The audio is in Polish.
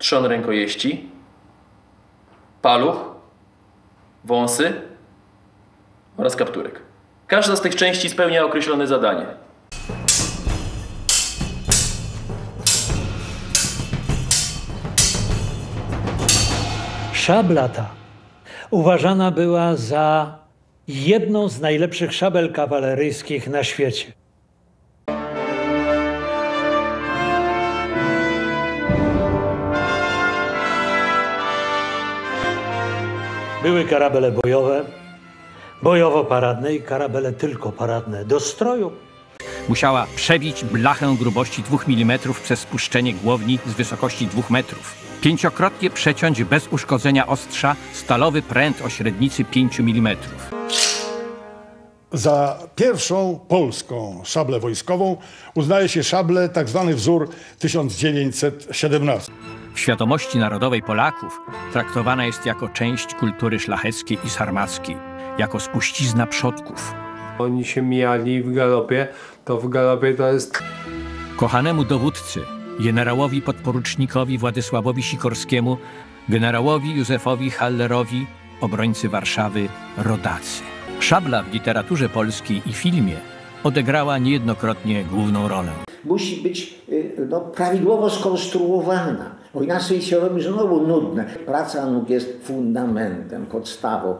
trzon rękojeści, paluch, wąsy oraz kapturek. Każda z tych części spełnia określone zadanie. Szabla ta uważana była za jedną z najlepszych szabel kawaleryjskich na świecie. Były karabele bojowe, bojowo-paradne i karabele tylko paradne. Do stroju Musiała przebić blachę grubości 2 mm przez spuszczenie głowni z wysokości 2 metrów. Pięciokrotnie przeciąć bez uszkodzenia ostrza stalowy pręt o średnicy 5 mm. Za pierwszą polską szablę wojskową uznaje się szablę tzw. wzór 1917. W świadomości narodowej Polaków traktowana jest jako część kultury szlacheckiej i sarmackiej, jako spuścizna przodków. Oni się mijali w galopie, to w galopie to jest Kochanemu dowódcy, generałowi podporucznikowi Władysławowi Sikorskiemu, generałowi Józefowi Hallerowi, obrońcy Warszawy, rodacy. Szabla w literaturze polskiej i filmie odegrała niejednokrotnie główną rolę. musi być y, no, prawidłowo skonstruowana, bo inaczej się robi znowu nudne. Praca nóg jest fundamentem, podstawą.